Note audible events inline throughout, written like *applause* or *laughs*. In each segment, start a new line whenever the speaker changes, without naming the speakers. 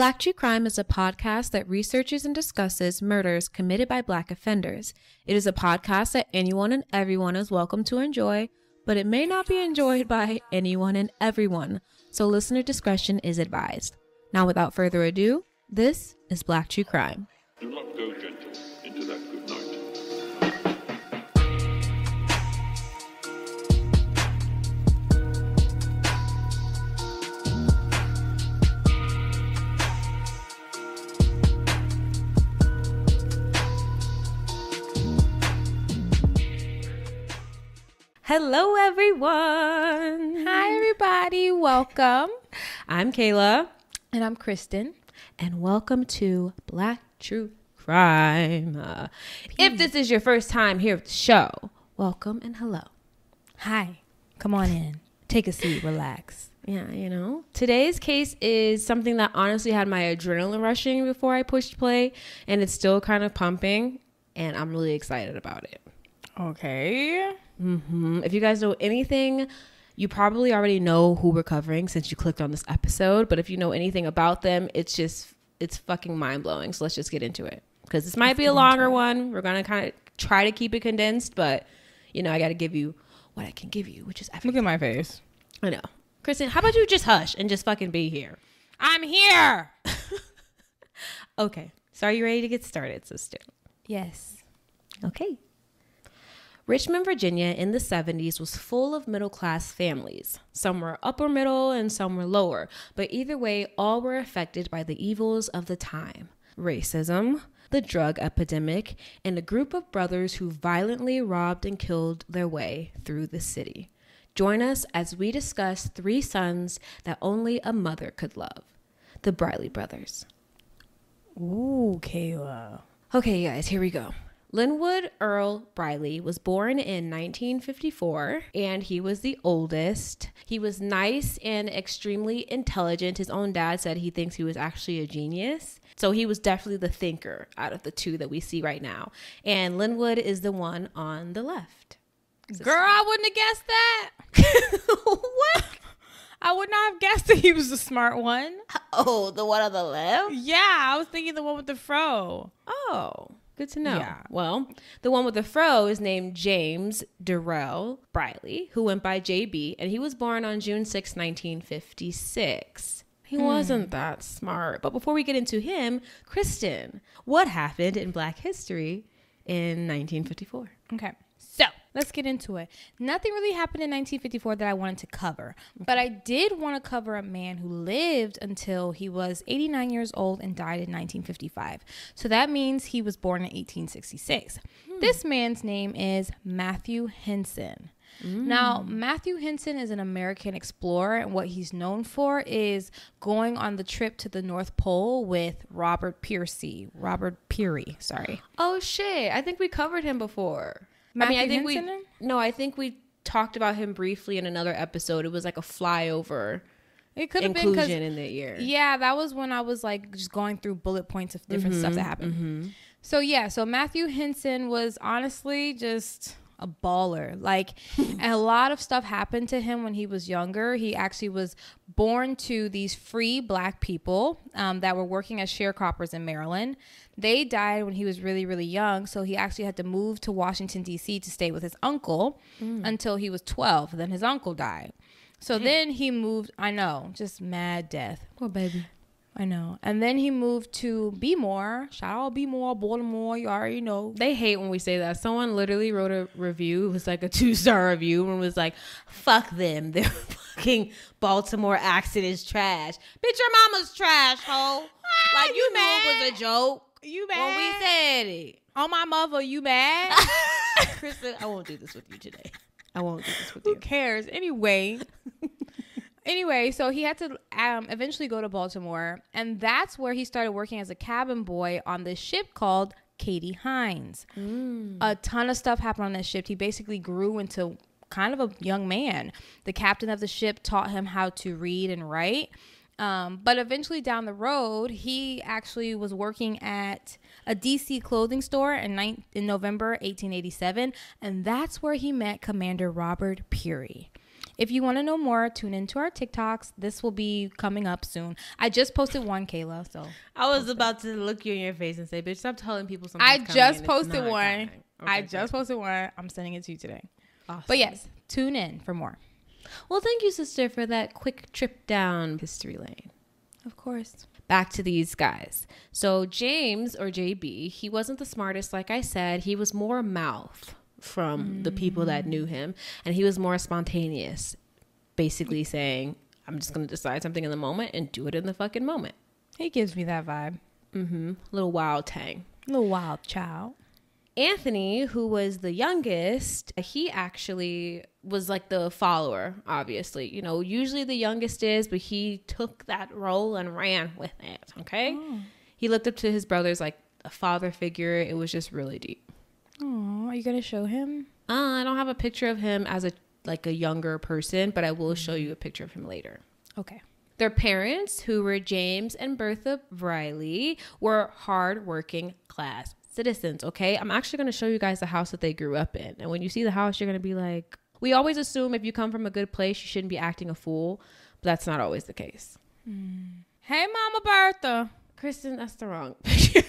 Black True Crime is a podcast that researches and discusses murders committed by black offenders. It is a podcast that anyone and everyone is welcome to enjoy, but it may not be enjoyed by anyone and everyone, so listener discretion is advised. Now, without further ado, this is Black True Crime. Hello, everyone.
Hi, everybody. Welcome.
I'm Kayla,
And I'm Kristen.
and welcome to Black True Crime. Uh, if this is your first time here at the show, welcome and hello.
Hi. Come on in. Take a seat. Relax.
Yeah, you know. Today's case is something that honestly had my adrenaline rushing before I pushed play, and it's still kind of pumping, and I'm really excited about it.
Okay.
hmm If you guys know anything, you probably already know who we're covering since you clicked on this episode. But if you know anything about them, it's just it's fucking mind blowing. So let's just get into it because this might be a longer one. We're gonna kind of try to keep it condensed, but you know I got to give you what I can give you, which is everything.
Look at my face.
I know, Kristen. How about you just hush and just fucking be here?
I'm here. *laughs*
Okay. So are you ready to get started, sister?
Yes.
Okay. Richmond, Virginia in the 70s was full of middle class families. Some were upper middle and some were lower, but either way, all were affected by the evils of the time racism, the drug epidemic, and a group of brothers who violently robbed and killed their way through the city. Join us as we discuss three sons that only a mother could love the Briley brothers.
Ooh, Kayla.
Okay, guys, here we go. Linwood Earl Briley was born in 1954 and he was the oldest. He was nice and extremely intelligent. His own dad said he thinks he was actually a genius. So he was definitely the thinker out of the two that we see right now. And Linwood is the one on the left.
Girl, I wouldn't have guessed that. *laughs*
what?
I would not have guessed that he was the smart one.
Oh, the one on the left?
Yeah, I was thinking the one with the fro.
Oh, good to know.
Yeah.
Well, the one with the fro is named James Durrell Briley, who went by JB, and he was born on June 6, 1956. He hmm. wasn't that smart. But before we get into him, Kristen, what happened in Black history in 1954?
Okay. So let's get into it. Nothing really happened in 1954 that I wanted to cover, but I did want to cover a man who lived until he was 89 years old and died in 1955. So that means he was born in 1866. Hmm. This man's name is Matthew Henson. Mm. Now, Matthew Henson is an American explorer, and what he's known for is going on the trip to the North Pole with Robert Piercy. Robert Peary, sorry.
Oh, shit. I think we covered him before. I mean, I think
Henson?
we. No, I think we talked about him briefly in another episode. It was like a flyover
It could have been
inclusion in the year.
Yeah, that was when I was like just going through bullet points of different stuff
Mm-hmm,
that happened. So yeah, so Matthew Henson was honestly just a baller. Like *laughs* a lot of stuff happened to him when he was younger. He actually was born to these free black people um, that were working as sharecroppers in Maryland. They died when he was really, really young. So he actually had to move to Washington, D.C. to stay with his uncle until he was 12. Then his uncle died. So then he moved, I know, just mad death.
Poor baby.
I know. And then he moved to Be More. Shout out Be More, Baltimore. You already know.
They hate when we say that. Someone literally wrote a review. It was like a *laughs* two star review and was like, fuck them. *laughs* Their fucking Baltimore accent is trash. Bitch, your mama's trash, hoe. Ah, like, you,
you
knew it was a joke
You mad?
when we said it.
On my mother, you mad? *laughs*
Kristen, I won't do this with you today. I won't do this with
Who
you.
Who cares? Anyway. Anyway, so he had to um, eventually go to Baltimore. And that's where he started working as a cabin boy on this ship called Katie Hines. A ton of stuff happened on that ship. He basically grew into kind of a young man. The captain of the ship taught him how to read and write. Um, but eventually down the road, he actually was working at a DC clothing store in, in November 1887, and that's where he met Commander Robert Peary. If you want to know more, tune into our TikToks. This will be coming up soon. I just posted one, Kayla. So
I was about to look you in your face and say, "Bitch, stop telling people something."
I just posted one. I just posted one. I'm sending it to you today.
Awesome.
But yes, tune in for more.
Well, thank you, sister, for that quick trip down history lane.
Of course.
Back to these guys. So James or JB, he wasn't the smartest, like I said. He was more mouth from the people that knew him, and he was more spontaneous, basically saying, "I'm just gonna decide something in the moment and do it in the fucking moment."
He gives me that vibe.
Mm-hmm. Little wild tang.
Little wild child.
Anthony, who was the youngest, he actually was like the follower, obviously. You know, usually the youngest is, but he took that role and ran with it, okay? He looked up to his brothers like a father figure. It was just really deep.
Oh, are you gonna show him?
Uh, I don't have a picture of him as a like a younger person, but I will show you a picture of him later.
Okay.
Their parents, who were James and Bertha Briley, were hardworking class citizens, okay? I'm actually going to show you guys the house that they grew up in. And when you see the house, you're going to be like, we always assume if you come from a good place, you shouldn't be acting a fool, but that's not always the case.
Hey, Mama Bertha.
Kristen, that's the wrong *laughs* picture.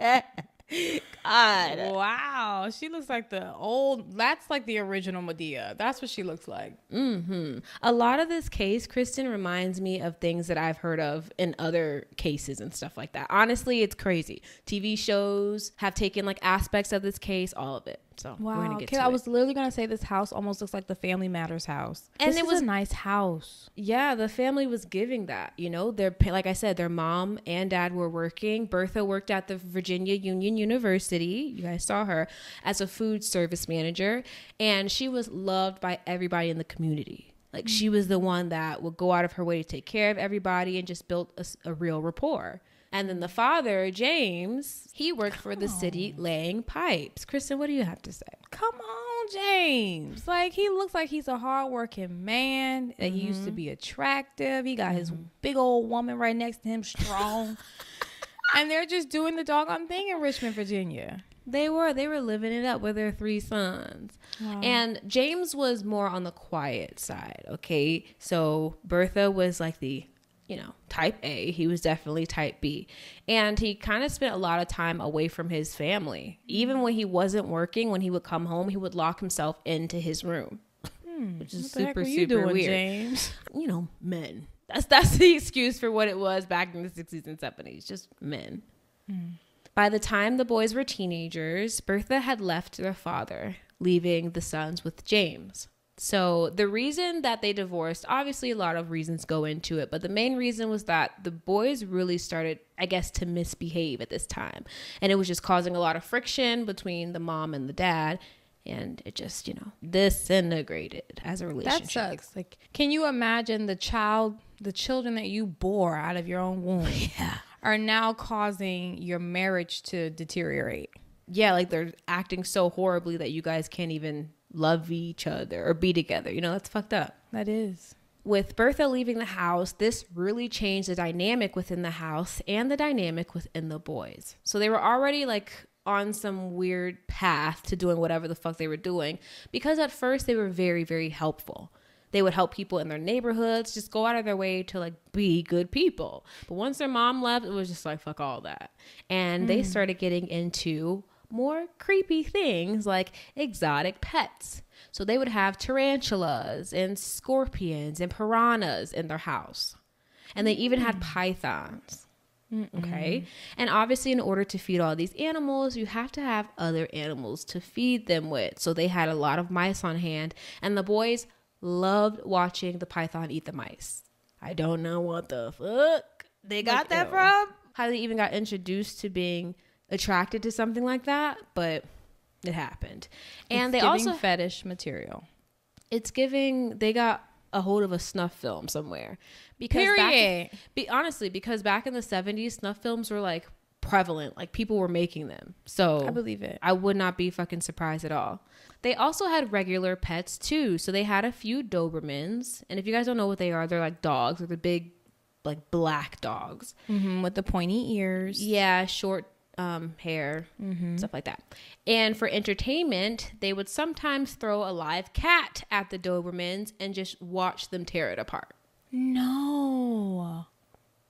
*laughs* God.
Wow, she looks like the old. That's like the original Madea. That's what she looks like.
Mm-hmm. A lot of this case, Kristen reminds me of things that I've heard of in other cases and stuff like that. Honestly, it's crazy. TV shows have taken like aspects of this case, all of it. So we're
Wow,
gonna get to
I was literally gonna say this house almost looks like the Family Matters house,
And
This
it
is
was-
a nice house.
Yeah, the family was giving that. You know, their like I said, their mom and dad were working. Bertha worked at the Virginia Union University. You guys saw her as a food service manager, and she was loved by everybody in the community. Like she mm. was the one that would go out of her way to take care of everybody and just built a real rapport. And then the father, James, he worked for the city laying pipes. Kristen, what do you have to say?
Come on, James. Like he looks like he's a hardworking man. That he used to mm-hmm. be attractive. He got his mm-hmm. big old woman right next to him, strong. *laughs* and they're just doing the doggone thing in Richmond, Virginia.
They were they were living it up with their three sons. And James was more on the quiet side, okay? So Bertha was like the, you know, type A. He was definitely type B. And he kind of spent a lot of time away from his family. Even when he wasn't working, when he would come home, he would lock himself into his room. Hmm, which is
What the heck
super
you
super
doing,
weird
James? *laughs*
you know, men. That's that's the *laughs* excuse for what it was back in the 60s and 70s, just men. Hmm. By the time the boys were teenagers, Bertha had left their father, leaving the sons with James. So, the reason that they divorced, obviously a lot of reasons go into it, but the main reason was that the boys really started, I guess, to misbehave at this time. And it was just causing a lot of friction between the mom and the dad. And it just, you know, disintegrated as a relationship.
That sucks. Like, can you imagine the child, the children that you bore out of your own womb, *laughs* are now causing your marriage to deteriorate?
yeah, like they're acting so horribly that you guys can't even love each other or be together. You know, that's fucked up.
That is.
With Bertha leaving the house, this really changed the dynamic within the house and the dynamic within the boys. So they were already like on some weird path to doing whatever the fuck they were doing because at first they were very, very helpful. They would help people in their neighborhoods, just go out of their way to like be good people. But once their mom left, it was just like fuck all that. And they mm. started getting into more creepy things like exotic pets. So they would have tarantulas and scorpions and piranhas in their house. And they even had pythons. Okay. And obviously, in order to feed all these animals, you have to have other animals to feed them with. So they had a lot of mice on hand, and the boys loved watching the python eat the mice. I don't know what the fuck they got that
ew.
from, how they even got introduced to being attracted to something like that, but it happened. And
It's
they also
fetish material.
it's giving they got a hold of a snuff film somewhere because back
Period.
be honestly because back in the 70s snuff films were like prevalent like people were making them so
I believe it.
i would not be fucking surprised at all they also had regular pets too so they had a few dobermans and if you guys don't know what they are they're like dogs they're the big like black dogs
hmm with the pointy ears.
yeah short um, hair, stuff like that. And for entertainment, they would sometimes throw a live cat at the Dobermans and just watch them tear it apart.
No.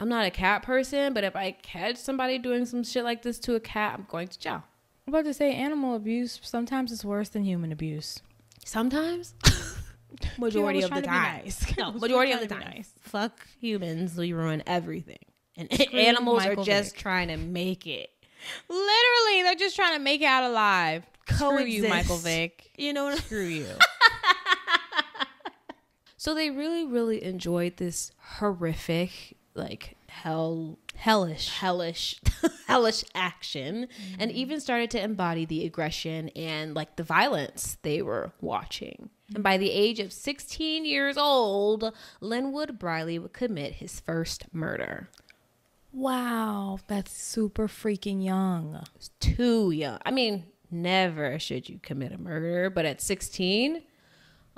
I'm not a cat person, but if I catch somebody doing some shit like this to a cat, I'm going to jail.
I'm about to say animal abuse sometimes is worse than human abuse.
Sometimes. *laughs*
Majority of the time.
time. *laughs* No, majority of the time.
nice.
Fuck humans, we ruin everything. And animals
Michael
are just
Vick.
trying to make it.
Literally, they're just trying to make it out alive. Screw you, Michael Vick.
You know what I
Screw you. *laughs*
So they really, really enjoyed this horrific, like hell,
Hellish.
hellish, *laughs* hellish action, and even started to embody the aggression and like the violence they were watching. And by the age of 16 years old, Linwood Briley would commit his first murder.
Wow, that's super freaking young.
Too young. I mean, never should you commit a murder, but at 16,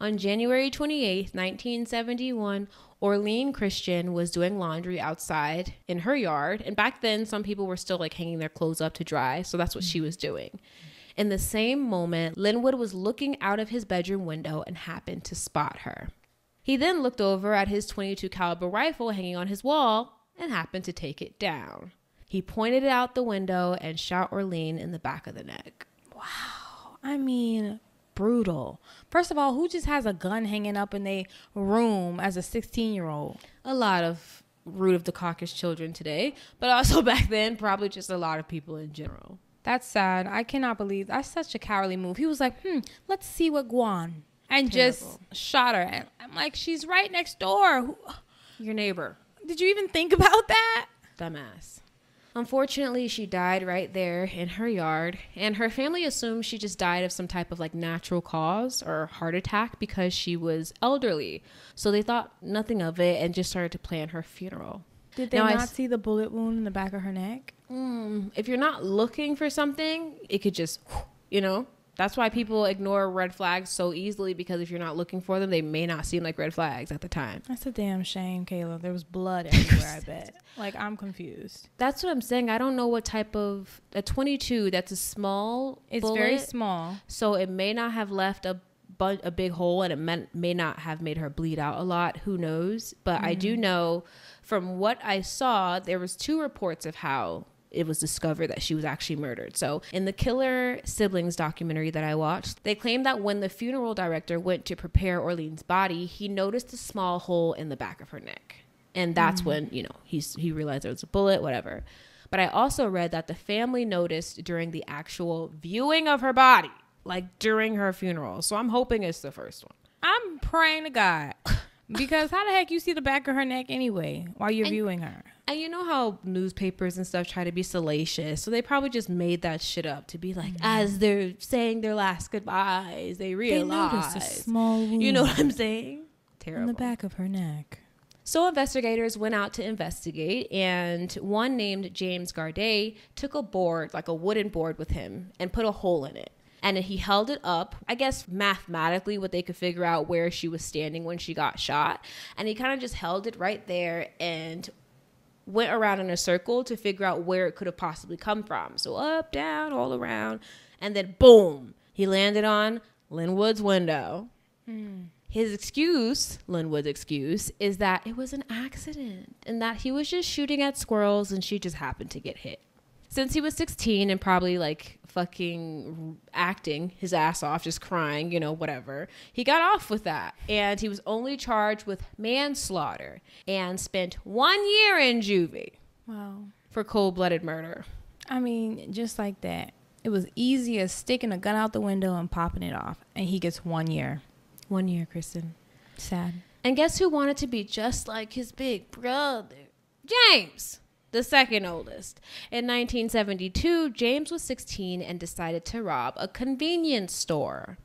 on January 28th, 1971, Orlean Christian was doing laundry outside in her yard. And back then, some people were still like hanging their clothes up to dry. So that's what she was doing. In the same moment, Linwood was looking out of his bedroom window and happened to spot her. He then looked over at his 22 caliber rifle hanging on his wall and happened to take it down. He pointed it out the window and shot Orlean in the back of the neck. Wow.
I mean, brutal. First of all, who just has a gun hanging up in their room as a 16 year old?
A lot of root of the caucus children today, but also *laughs* back then, probably just a lot of people in general.
That's sad. I cannot believe that's such a cowardly move. He was like, hmm, let's see what Guan. And just shot her. And I'm like, she's right next door. Who-
Your neighbor,
Did you even think *laughs* about that?
dumbass. Unfortunately, she died right there in her yard, and her family assumed she just died of some type of like natural cause or heart attack because she was elderly. So they thought nothing of it and just started to plan her funeral.
Did they
Now
not
s-
see the bullet wound in the back of her neck?
Mm, if you're not looking for something, it could just, you know, that's why people ignore red flags so easily because if you're not looking for them, they may not seem like red flags at the time.
That's a damn shame, Kayla. There was blood *laughs* everywhere, I bet. Like, I'm confused.
That's what I'm saying. I don't know what type of a 22. That's a small.
It's very small.
so it may not have left a bu- a big hole, and it meant, may not have made her bleed out a lot. Who knows? But I do mm-hmm. know from what I saw, there was two reports of how it was discovered that she was actually murdered. So in the Killer Siblings documentary that I watched, they claimed that when the funeral director went to prepare Orlean's body, he noticed a small hole in the back of her neck. And that's mm. when, you know, he's he realized there was a bullet, whatever. But I also read that the family noticed during the actual viewing of her body, like during her funeral. So I'm hoping it's the first one.
I'm praying to God. *laughs* Because how the heck you see the back of her neck anyway while you're
And-
viewing her?
And you know how newspapers and stuff try to be salacious. So they probably just made that shit up to be like, mm. as they're saying their last goodbyes, they
They
realize.
noticed a small wound
you know what I'm saying?
in
Terrible.
the back of her neck.
So investigators went out to investigate, and one named James Garday took a board, like a wooden board, with him and put a hole in it. And he held it up, I guess mathematically, what they could figure out where she was standing when she got shot. And he kind of just held it right there and went around in a circle to figure out where it could have possibly come from. So up, down, all around. And then boom, he landed on Linwood's window. Hmm. His excuse, Linwood's excuse, is that it was an accident and that he was just shooting at squirrels and she just happened to get hit. Since he was 16 and probably like fucking acting his ass off, just crying, you know, whatever, he got off with that. And he was only charged with manslaughter and spent one year in juvie
Wow.
for cold blooded murder.
I mean, just like that. It was easy as sticking a gun out the window and popping it off. And he gets one year.
One year, Kristen.
Sad.
And guess who wanted to be just like his big brother? James, the second oldest. In 1972, James was 16 and decided to rob a convenience store.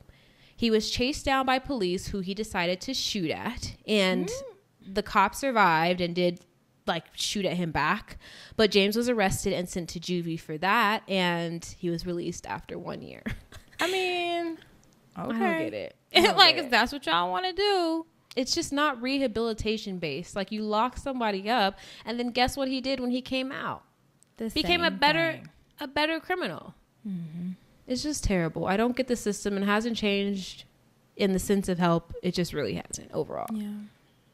He was chased down by police who he decided to shoot at, and hmm. the cops survived and did like shoot at him back. But James was arrested and sent to juvie for that, and he was released after one year.
I mean, okay. *laughs*
I don't get it. *laughs* Don't
like,
get
if
it.
that's what y'all want to do.
It's just not rehabilitation based. Like you lock somebody up, and then guess what he did when he came out?
The
Became a better
thing.
a better criminal. Mm-hmm. It's just terrible. I don't get the system and it hasn't changed in the sense of help. It just really hasn't overall.
Yeah.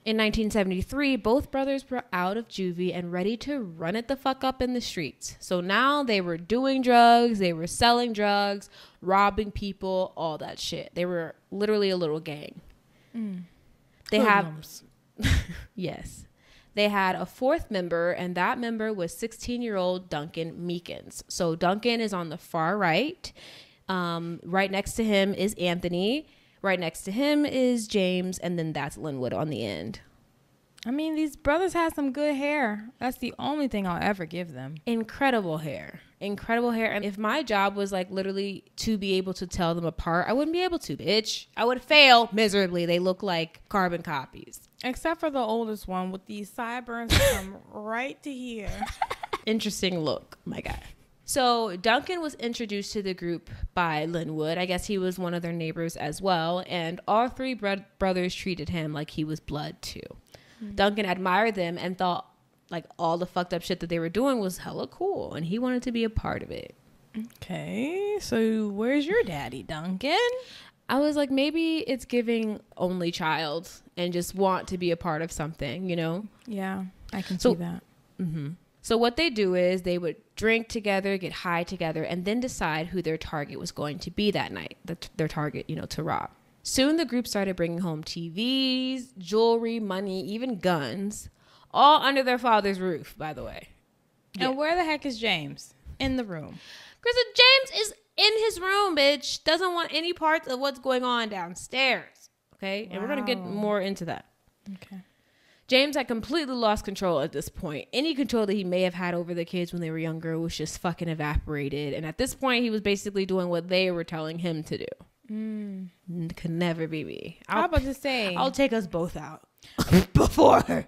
In 1973, both brothers were out of juvie and ready to run it the fuck up in the streets. So now they were doing drugs, they were selling drugs, robbing people, all that shit. They were literally a little gang. Mm. They have *laughs* Yes. They had a fourth member, and that member was 16 year old Duncan Meekins. So Duncan is on the far right. Um, right next to him is Anthony. Right next to him is James, and then that's Linwood on the end.
I mean, these brothers had some good hair. That's the only thing I'll ever give them.
Incredible hair. Incredible hair. And if my job was like literally to be able to tell them apart, I wouldn't be able to, bitch. I would fail miserably. They look like carbon copies.
Except for the oldest one with these sideburns that come *laughs* right to here.
interesting look, my guy. So Duncan was introduced to the group by Linwood. I guess he was one of their neighbors as well, and all three bro- brothers treated him like he was blood too. Mm-hmm. Duncan admired them and thought like all the fucked up shit that they were doing was hella cool, and he wanted to be a part of it.
Okay, so where's your daddy, Duncan?
I was like, maybe it's giving only child and just want to be a part of something, you know?
Yeah, I can
So-
see that. Mm-hmm.
So what they do is they would drink together, get high together, and then decide who their target was going to be that night. The, their target, you know, to rob. Soon the group started bringing home TVs, jewelry, money, even guns, all under their father's roof. By the way,
And where the heck is James? In the room.
Krista James is in his room, bitch. Doesn't want any parts of what's going on downstairs. Okay, and we're gonna get more into that.
Okay.
James had completely lost control at this point. Any control that he may have had over the kids when they were younger was just fucking evaporated. And at this point, he was basically doing what they were telling him to do. N- Could never be me. I'll,
about to say?
I'll take us both out *laughs* before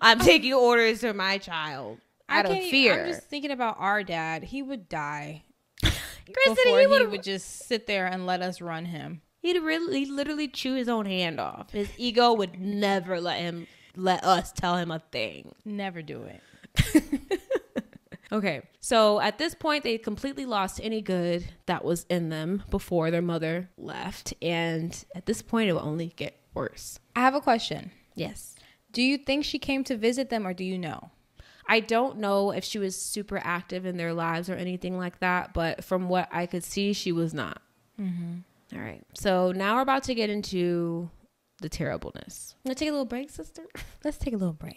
I'm taking orders for my child
I
out of fear.
I'm just thinking about our dad. He would die *laughs*
Kristen,
before
he
he
would
would just sit there and let us run him.
He'd really, he'd literally chew his own hand off. His ego would never let him let us tell him a thing.
Never do it. *laughs*
Okay, so at this point, they completely lost any good that was in them before their mother left, and at this point, it will only get worse.
I have a question.
Yes,
Do you think she came to visit them or do you know?
I don't know if she was super active in their lives or anything like that, but from what I could see, she was not. Mm-hmm. All right, so now we're about to get into the terribleness. Gonna take a little break, sister. *laughs*
Let's take a little break.